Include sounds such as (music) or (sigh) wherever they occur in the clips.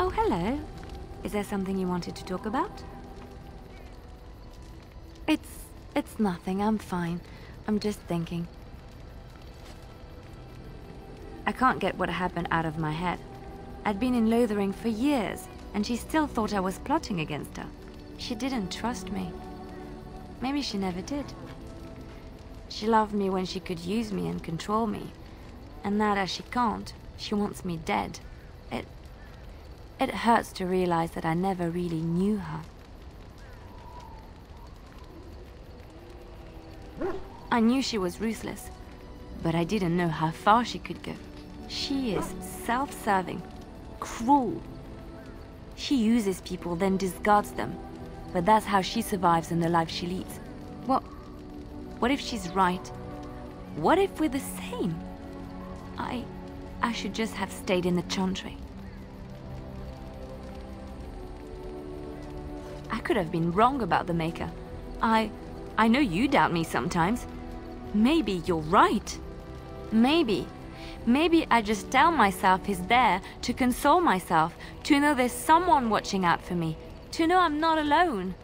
Oh, hello. Is there something you wanted to talk about? It's... it's nothing. I'm fine. I'm just thinking. I can't get what happened out of my head. I'd been in Lothering for years, and she still thought I was plotting against her. She didn't trust me. Maybe she never did. She loved me when she could use me and control me. And now that she can't, she wants me dead. It... Hurts to realize that I never really knew her. I knew she was ruthless, but I didn't know how far she could go. She is self-serving, cruel. She uses people, then discards them. But that's how she survives in the life she leads. What... What if she's right? What if we're the same? I... I should just have stayed in the Chantry. I could have been wrong about the Maker. I... I know you doubt me sometimes. Maybe you're right. Maybe. Maybe I just tell myself he's there to console myself, to know there's someone watching out for me, to know I'm not alone.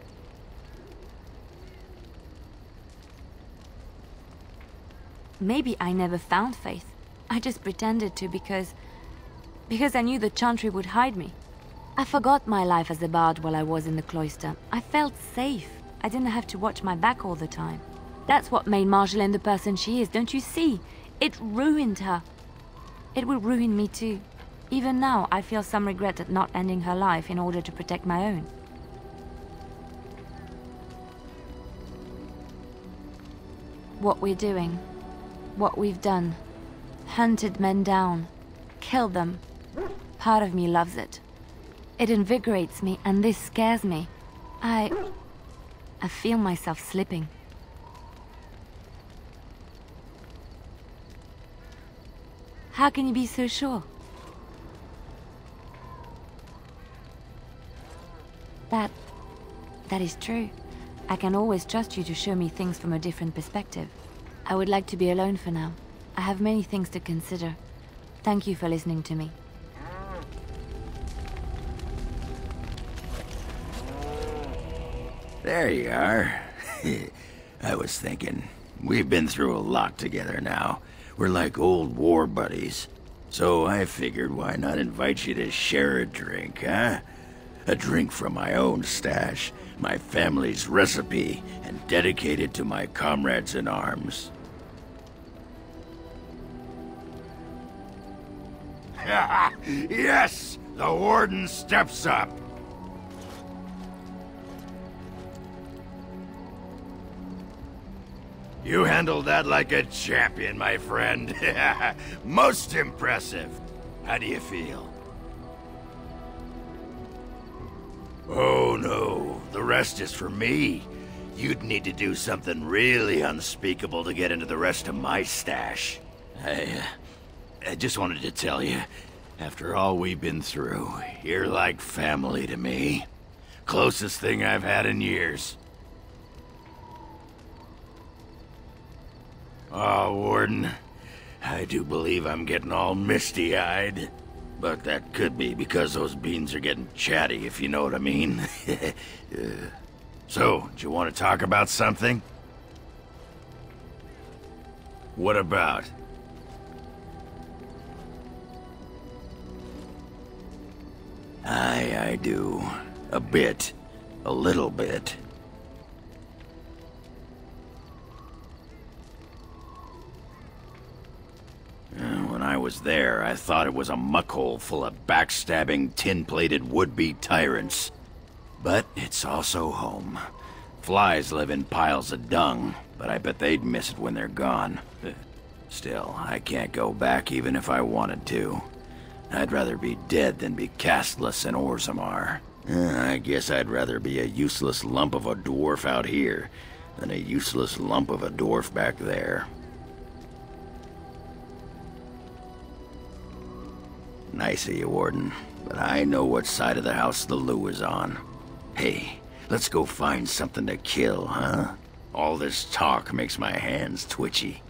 Maybe I never found faith. I just pretended to because... because I knew the Chantry would hide me. I forgot my life as a bard while I was in the cloister. I felt safe. I didn't have to watch my back all the time. That's what made Marjolaine the person she is, don't you see? It ruined her. It will ruin me too. Even now, I feel some regret at not ending her life in order to protect my own. What we're doing, what we've done, hunted men down, killed them. Part of me loves it. It invigorates me, and this scares me. I... I feel myself slipping. How can you be so sure? That... that is true. I can always trust you to show me things from a different perspective. I would like to be alone for now. I have many things to consider. Thank you for listening to me. There you are. (laughs) I was thinking, we've been through a lot together now. We're like old war buddies. So I figured why not invite you to share a drink, huh? A drink from my own stash, my family's recipe, and dedicated to my comrades in arms. (laughs) yes! The Warden steps up! You handled that like a champion, my friend. (laughs) Most impressive. How do you feel? Oh no, the rest is for me. You'd need to do something really unspeakable to get into the rest of my stash. I, uh, I just wanted to tell you, after all we've been through, you're like family to me. Closest thing I've had in years. Oh, Warden. I do believe I'm getting all misty-eyed. But that could be because those beans are getting chatty, if you know what I mean. (laughs) uh, so, do you want to talk about something? What about? Aye, I do. A bit. A little bit. Was there, I thought it was a muckhole full of backstabbing, tin-plated would-be tyrants. But it's also home. Flies live in piles of dung, but I bet they'd miss it when they're gone. (sighs) Still, I can't go back even if I wanted to. I'd rather be dead than be casteless in Orzammar. (sighs) I guess I'd rather be a useless lump of a dwarf out here than a useless lump of a dwarf back there. Nice of you, Warden, but I know what side of the house the loo is on. Hey, let's go find something to kill, huh? All this talk makes my hands twitchy.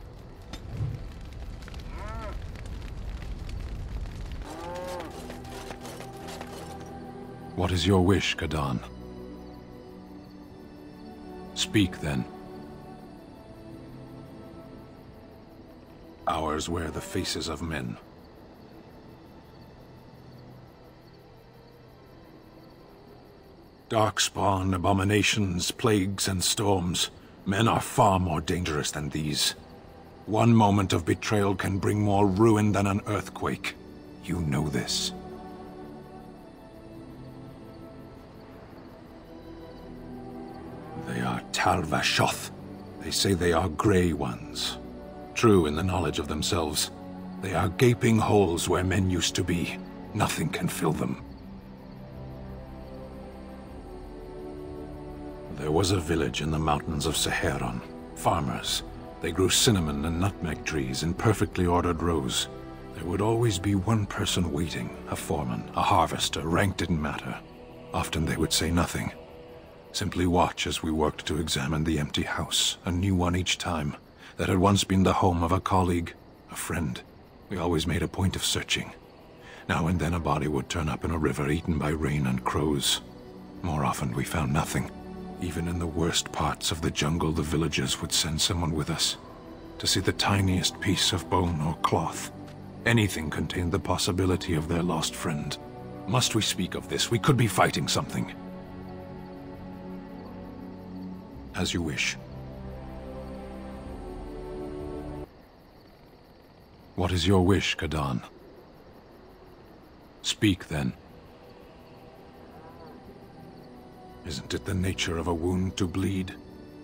What is your wish, Kadan? Speak, then. Ours wear the faces of men. Darkspawn, abominations, plagues, and storms. Men are far more dangerous than these. One moment of betrayal can bring more ruin than an earthquake. You know this. They are Tal Vashoth. They say they are Grey Ones. True in the knowledge of themselves. They are gaping holes where men used to be. Nothing can fill them. There was a village in the mountains of Seheron. Farmers. They grew cinnamon and nutmeg trees in perfectly ordered rows. There would always be one person waiting, a foreman, a harvester, rank didn't matter. Often they would say nothing. Simply watch as we worked to examine the empty house, a new one each time, that had once been the home of a colleague, a friend. We always made a point of searching. Now and then a body would turn up in a river eaten by rain and crows. More often we found nothing. Even in the worst parts of the jungle, the villagers would send someone with us to see the tiniest piece of bone or cloth. Anything contained the possibility of their lost friend. Must we speak of this? We could be fighting something. As you wish. What is your wish, Kadan? Speak, then. Isn't it the nature of a wound to bleed?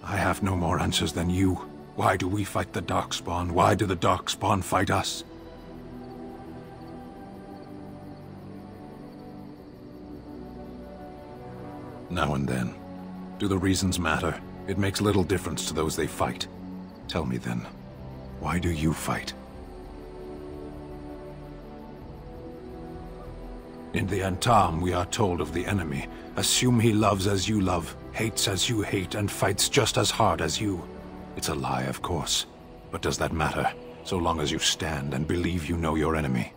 I have no more answers than you. Why do we fight the Darkspawn? Why do the Darkspawn fight us? Now and then. Do the reasons matter? It makes little difference to those they fight. Tell me then, why do you fight? In the Antaam, we are told of the enemy. Assume he loves as you love, hates as you hate, and fights just as hard as you. It's a lie, of course. But does that matter, so long as you stand and believe you know your enemy?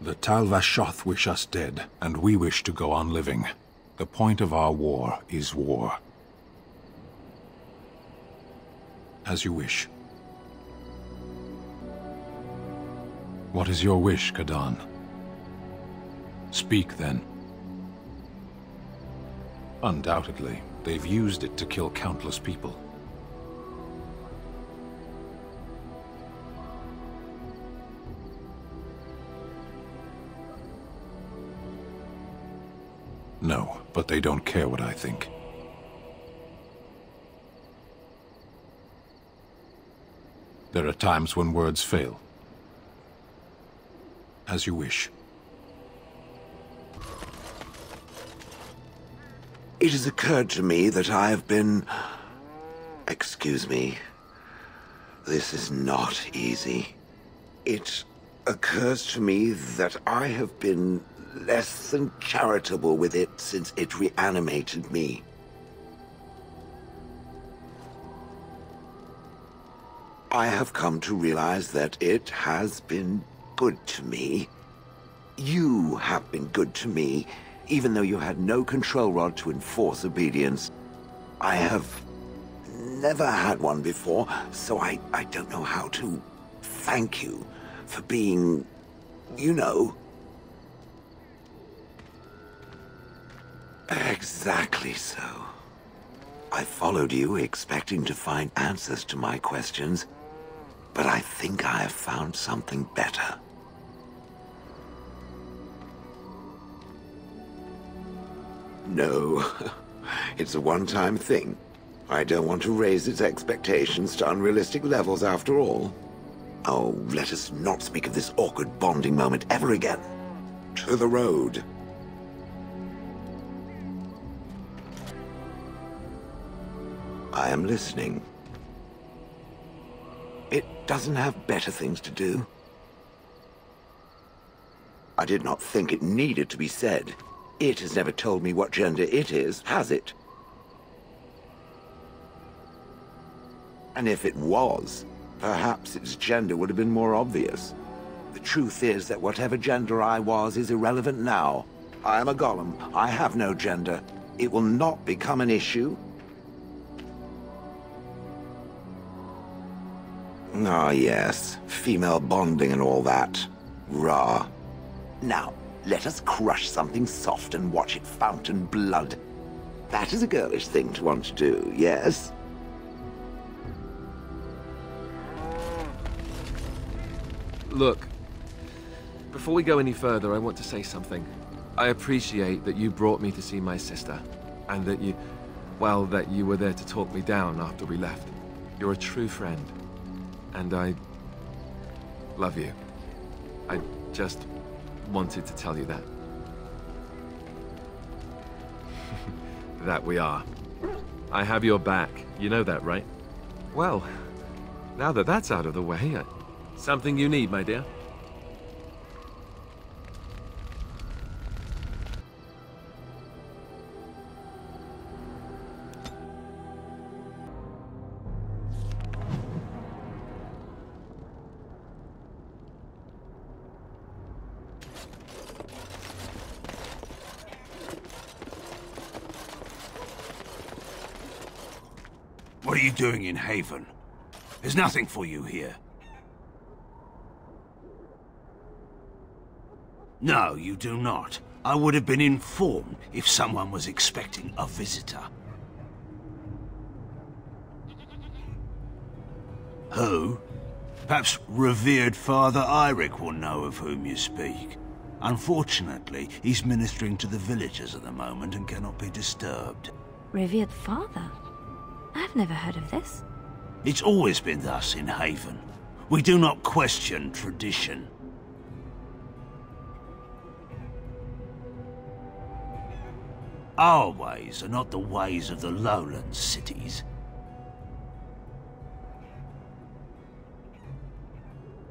The Tal Vashoth wish us dead, and we wish to go on living. The point of our war is war. As you wish. What is your wish, Kadan? Speak, then. Undoubtedly, they've used it to kill countless people. No, but they don't care what I think. There are times when words fail. As you wish. It has occurred to me that I have been... Excuse me. This is not easy. It occurs to me that I have been less than charitable with it since it reanimated me. I have come to realize that it has been good to me. You have been good to me, even though you had no control rod to enforce obedience. I have never had one before, so I, I don't know how to thank you for being, you know... Exactly so. I followed you expecting to find answers to my questions, but I think I have found something better. No, (laughs) it's a one-time thing. I don't want to raise its expectations to unrealistic levels after all. Oh, let us not speak of this awkward bonding moment ever again. To the road. I am listening. It doesn't have better things to do. I did not think it needed to be said. It has never told me what gender it is, has it? And if it was, perhaps its gender would have been more obvious. The truth is that whatever gender I was is irrelevant now. I am a golem. I have no gender. It will not become an issue. Ah, yes. Female bonding and all that. Rah. Now, let us crush something soft and watch it fountain blood. That is a girlish thing to want to do, yes? Look, before we go any further, I want to say something. I appreciate that you brought me to see my sister, and that you, well, that you were there to talk me down after we left. You're a true friend, and I love you. I just wanted to tell you that. (laughs) that we are. I have your back. You know that, right? Well, now that that's out of the way, I... something you need, my dear. Doing in Haven? There's nothing for you here. No, you do not. I would have been informed if someone was expecting a visitor. Who? Perhaps revered Father Eirik will know of whom you speak. Unfortunately, he's ministering to the villagers at the moment and cannot be disturbed. Revered father? I've never heard of this. It's always been thus in Haven. We do not question tradition. Our ways are not the ways of the lowland cities.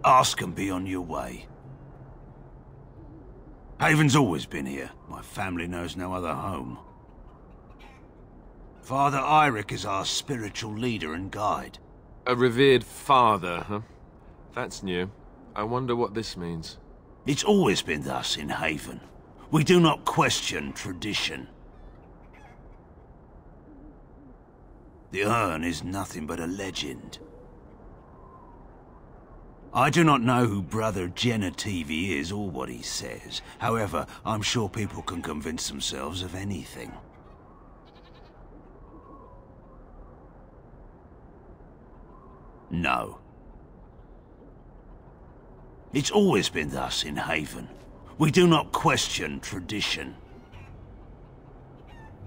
Ask and be on your way. Haven's always been here. My family knows no other home. Father Eirik is our spiritual leader and guide. A revered father, huh? That's new. I wonder what this means. It's always been thus in Haven. We do not question tradition. The urn is nothing but a legend. I do not know who Brother Genitivi is or what he says. However, I'm sure people can convince themselves of anything. No. It's always been thus in Haven. We do not question tradition.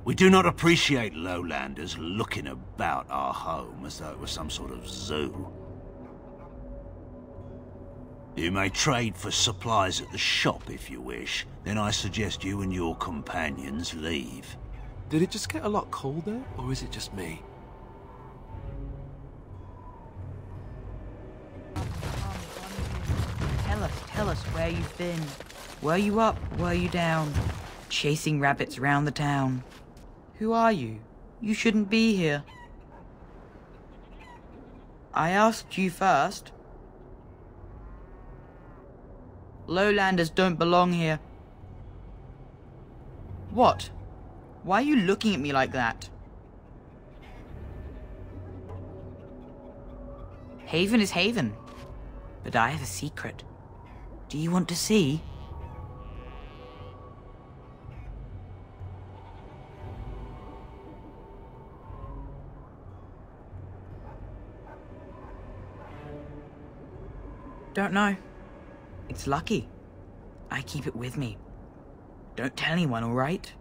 We do not appreciate lowlanders looking about our home as though it was some sort of zoo. You may trade for supplies at the shop if you wish. Then I suggest you and your companions leave. Did it just get a lot colder, or is it just me? Tell us, tell us where you've been. Were you up? Were you down? Chasing rabbits round the town. Who are you? You shouldn't be here. I asked you first. Lowlanders don't belong here. What? Why are you looking at me like that? Haven is Haven. But I have a secret. Do you want to see? Don't know. It's lucky. I keep it with me. Don't tell anyone, alright?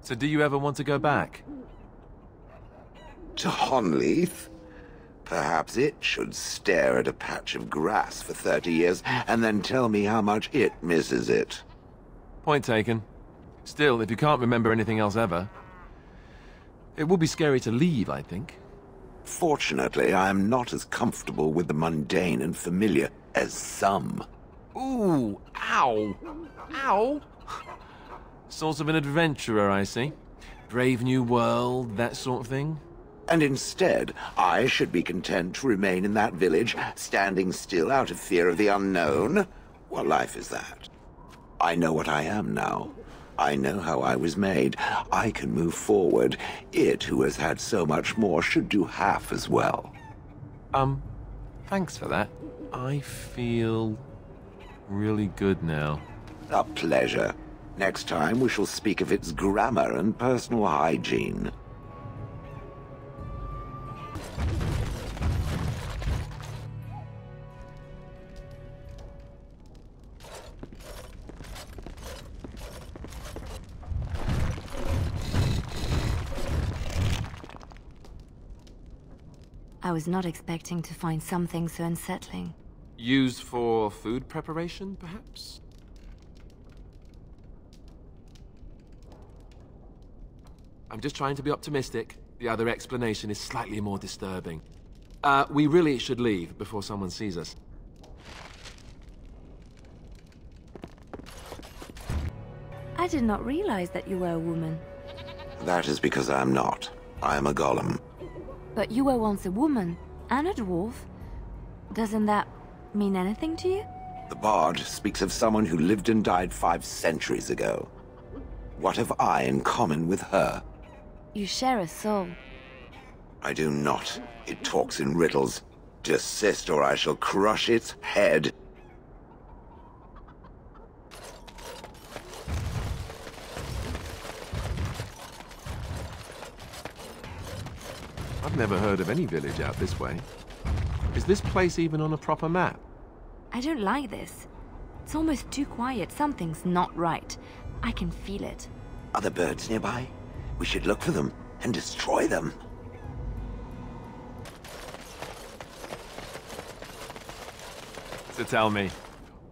So do you ever want to go back? To Honnleath? Perhaps it should stare at a patch of grass for 30 years and then tell me how much it misses it. Point taken. Still, if you can't remember anything else ever... It would be scary to leave, I think. Fortunately, I am not as comfortable with the mundane and familiar as some. Ooh, ow, ow. Sort of an adventurer, I see. Brave new world, that sort of thing. And instead, I should be content to remain in that village, standing still out of fear of the unknown. What life is that? I know what I am now. I know how I was made. I can move forward. It, who has had so much more, should do half as well. Um, thanks for that. I feel really good now. A pleasure. Next time we shall speak of its grammar and personal hygiene. I was not expecting to find something so unsettling. Used for food preparation, perhaps? I'm just trying to be optimistic. The other explanation is slightly more disturbing. Uh, we really should leave before someone sees us. I did not realize that you were a woman. That is because I am not. I am a golem. But you were once a woman, and a dwarf. Doesn't that mean anything to you? The Bard speaks of someone who lived and died five centuries ago. What have I in common with her? You share a soul. I do not. It talks in riddles. Desist or I shall crush its head. I've never heard of any village out this way. Is this place even on a proper map? I don't like this. It's almost too quiet. Something's not right. I can feel it. Are there birds nearby? We should look for them and destroy them. So tell me,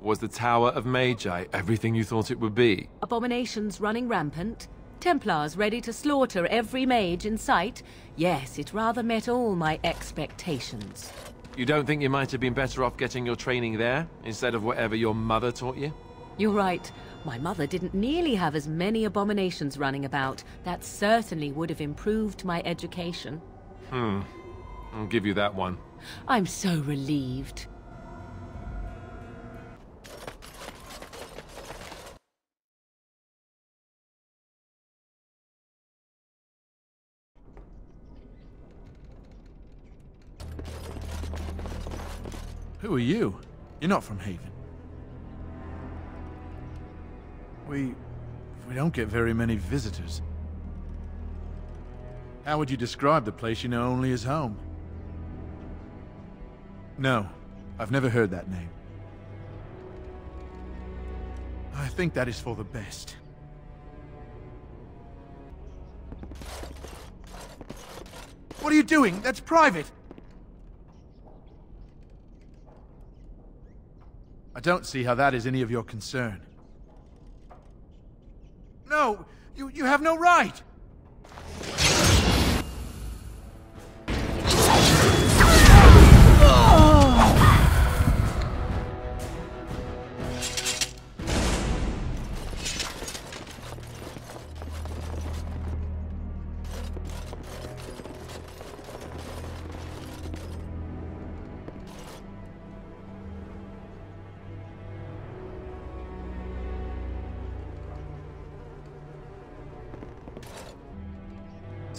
was the Tower of Magi everything you thought it would be? Abominations running rampant? Templars ready to slaughter every mage in sight? Yes, it rather met all my expectations. You don't think you might have been better off getting your training there, instead of whatever your mother taught you? You're right. My mother didn't nearly have as many abominations running about. That certainly would have improved my education. Hmm. I'll give you that one. I'm so relieved. Who are you? You're not from Haven. We... we don't get very many visitors. How would you describe the place you know only as home? No, I've never heard that name. I think that is for the best. What are you doing? That's private! I don't see how that is any of your concern. No! You, you have no right!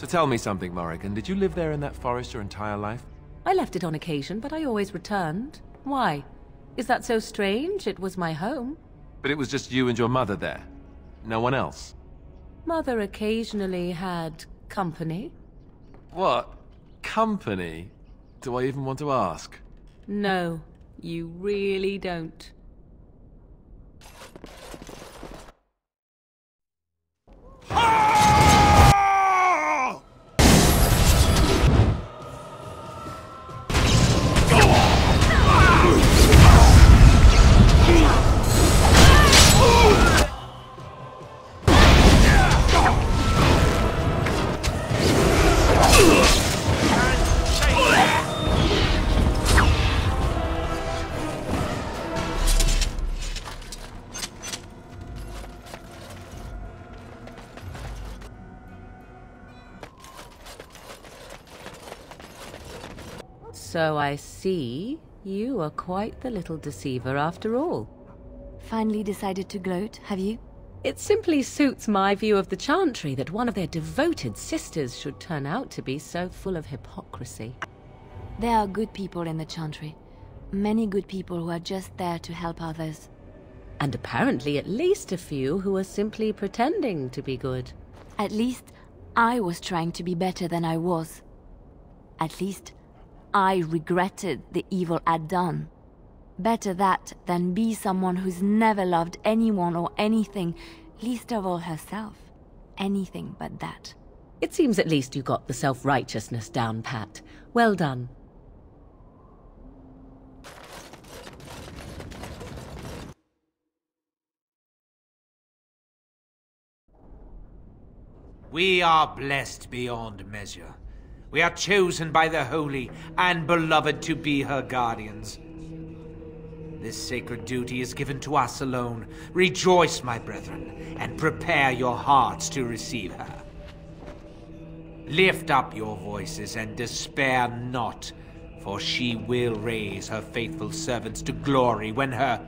So tell me something, Morrigan. Did you live there in that forest your entire life? I left it on occasion, but I always returned. Why? Is that so strange? It was my home. But it was just you and your mother there? No one else? Mother occasionally had company. What? Company? Do I even want to ask? No, you really don't. So I see you are quite the little deceiver after all. finally decided to gloat, have you? It simply suits my view of the Chantry that one of their devoted sisters should turn out to be so full of hypocrisy. There are good people in the Chantry. Many good people who are just there to help others. And apparently at least a few who are simply pretending to be good. At least I was trying to be better than I was. At least I regretted the evil I'd done. Better that than be someone who's never loved anyone or anything, least of all herself. Anything but that. It seems at least you got the self-righteousness down pat. Well done. We are blessed beyond measure. We are chosen by the Holy and Beloved to be her guardians. This sacred duty is given to us alone. Rejoice, my brethren, and prepare your hearts to receive her. Lift up your voices and despair not, for she will raise her faithful servants to glory when her...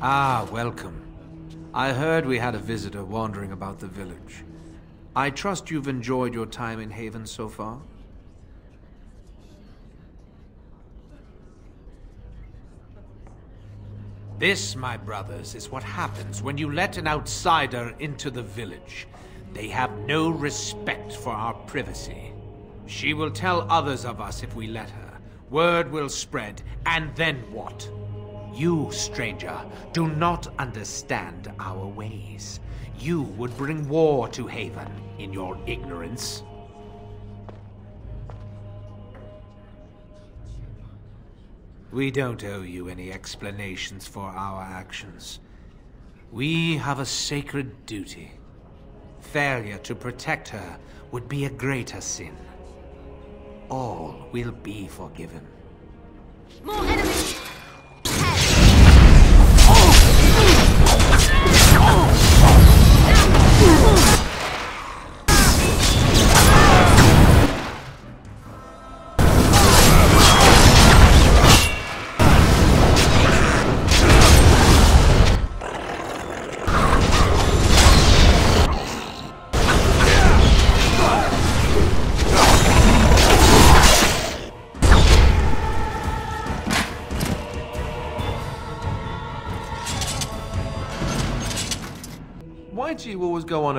Ah, welcome. I heard we had a visitor wandering about the village. I trust you've enjoyed your time in Haven so far? This, my brothers, is what happens when you let an outsider into the village. They have no respect for our privacy. She will tell others of us if we let her. Word will spread, and then what? You, stranger, do not understand our ways. You would bring war to Haven in your ignorance. We don't owe you any explanations for our actions. We have a sacred duty. Failure to protect her would be a greater sin. All will be forgiven. More enemies!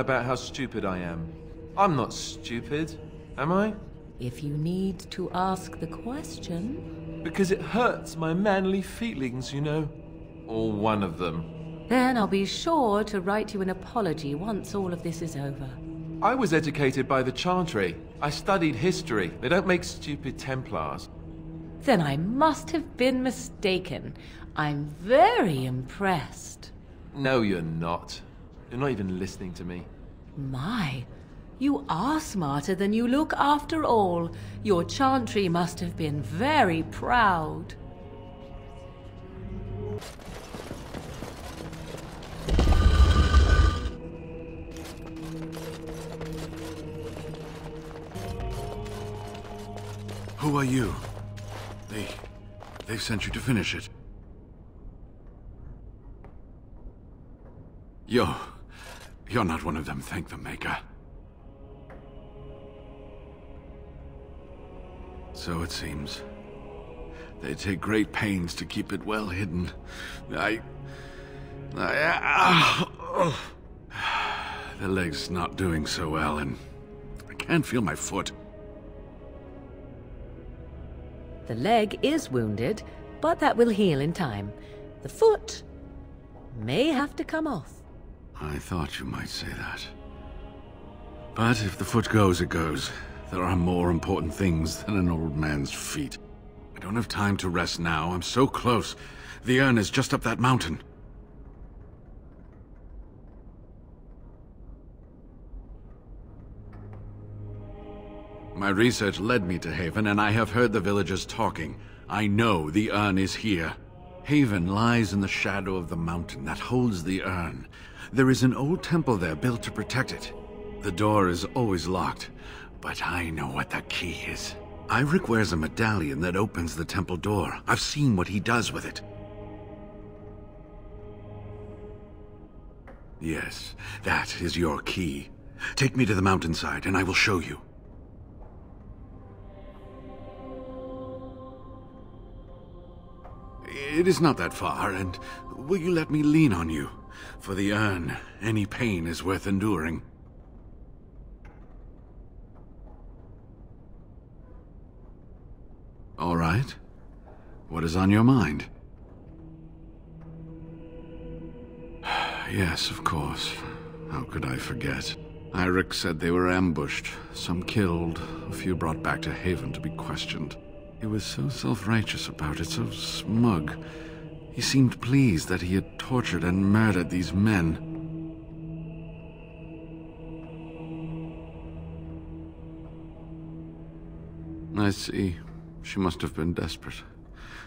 About how stupid I am? I'm not stupid, am I? If you need to ask the question, Because it hurts my manly feelings, you know. Or one of them. then I'll be sure to write you an apology once all of this is over. I was educated by the Chantry. I studied history. They don't make stupid Templars. Then I must have been mistaken. I'm very impressed. No, you're not. You're not even listening to me. My, you are smarter than you look after all. Your Chantry must have been very proud. Who are you? They... they've sent you to finish it. Yo, you're not one of them, thank the Maker. So it seems. They take great pains to keep it well hidden. I... I... ah, the leg's not doing so well, and I can't feel my foot. The leg is wounded, but that will heal in time. The foot may have to come off. I thought you might say that. But if the foot goes, it goes. There are more important things than an old man's feet. I don't have time to rest now. I'm so close. The urn is just up that mountain. My research led me to Haven, and I have heard the villagers talking. I know the urn is here. Haven lies in the shadow of the mountain that holds the urn. There is an old temple there built to protect it. The door is always locked, but I know what the key is. Eirik wears a medallion that opens the temple door. I've seen what he does with it. Yes, that is your key. Take me to the mountainside, and I will show you. It is not that far, and will you let me lean on you? For the urn, any pain is worth enduring. All right. What is on your mind? (sighs) yes, of course. How could I forget? Eirik said they were ambushed, some killed, a few brought back to Haven to be questioned. He was so self-righteous about it, so smug. He seemed pleased that he had tortured and murdered these men. I see. She must have been desperate.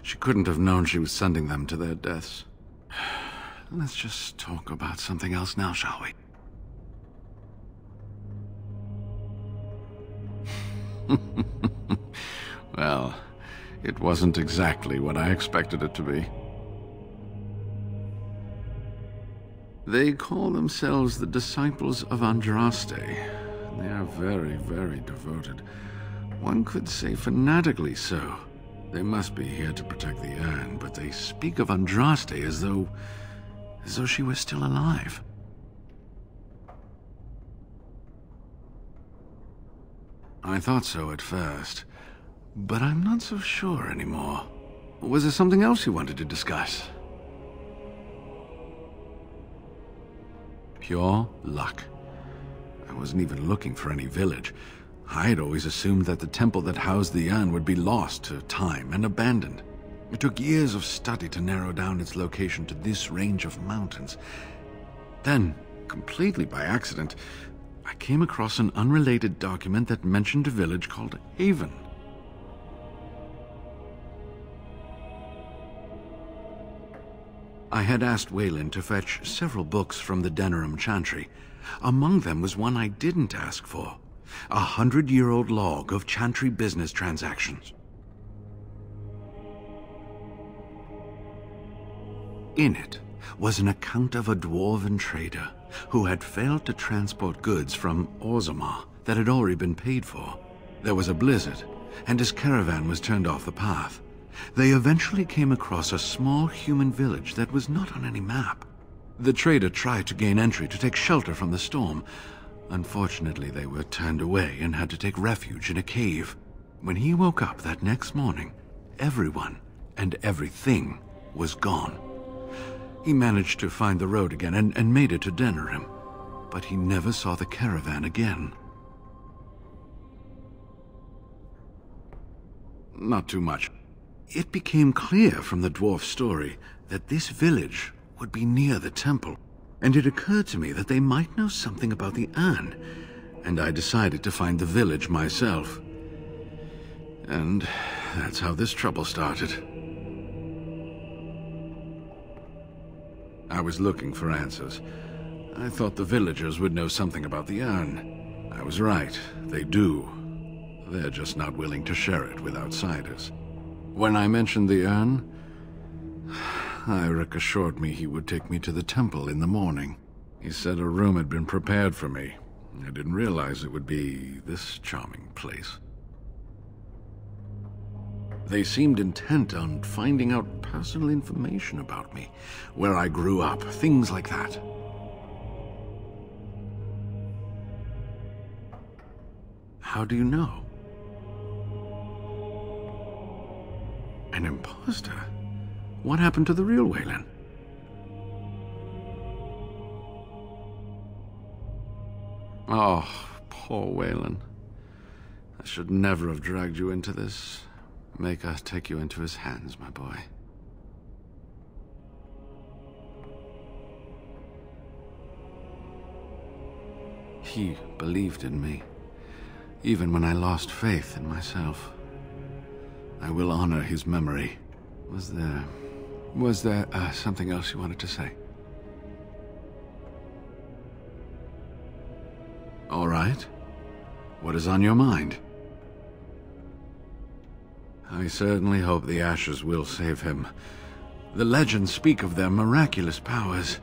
She couldn't have known she was sending them to their deaths. (sighs) Let's just talk about something else now, shall we? (laughs) well, it wasn't exactly what I expected it to be. They call themselves the Disciples of Andraste. They are very, very devoted. One could say fanatically so. They must be here to protect the urn, but they speak of Andraste as though... as though she were still alive. I thought so at first, but I'm not so sure anymore. Was there something else you wanted to discuss? Pure luck. I wasn't even looking for any village. I had always assumed that the temple that housed the urn would be lost to time and abandoned. It took years of study to narrow down its location to this range of mountains. Then, completely by accident, I came across an unrelated document that mentioned a village called Haven. I had asked Weylon to fetch several books from the Denerim Chantry. Among them was one I didn't ask for a hundred-year-old log of Chantry business transactions. In it was an account of a dwarven trader who had failed to transport goods from Orzammar that had already been paid for. There was a blizzard, and his caravan was turned off the path. They eventually came across a small human village that was not on any map. The trader tried to gain entry to take shelter from the storm, Unfortunately, they were turned away and had to take refuge in a cave. When he woke up that next morning, everyone and everything was gone. He managed to find the road again and, and made it to Denerim, but he never saw the caravan again. Not too much. It became clear from the dwarf's story that this village would be near the temple and it occurred to me that they might know something about the urn, and I decided to find the village myself. And that's how this trouble started. I was looking for answers. I thought the villagers would know something about the urn. I was right, they do. They're just not willing to share it with outsiders. When I mentioned the urn, Eirik assured me he would take me to the temple in the morning. He said a room had been prepared for me. I didn't realize it would be this charming place. They seemed intent on finding out personal information about me, where I grew up, things like that. How do you know? An impostor? What happened to the real Weylon? Oh, poor Weylon. I should never have dragged you into this. Maker take you into his hands, my boy. He believed in me, even when I lost faith in myself. I will honor his memory. Was there was there uh, something else you wanted to say? All right. What is on your mind? I certainly hope the Ashes will save him. The legends speak of their miraculous powers.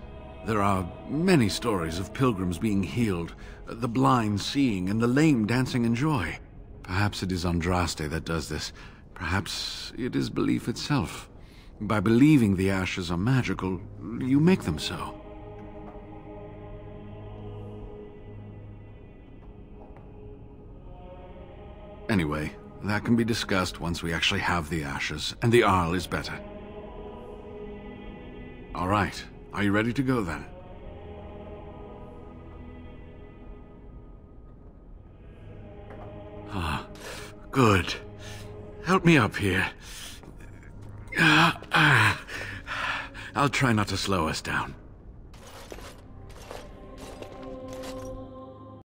There are many stories of pilgrims being healed, the blind seeing, and the lame dancing in joy. Perhaps it is Andraste that does this. Perhaps it is belief itself. By believing the ashes are magical, you make them so. Anyway, that can be discussed once we actually have the ashes, and the Arl is better. All right. Are you ready to go then? Ah, good. Help me up here. Ah, ah. I'll try not to slow us down.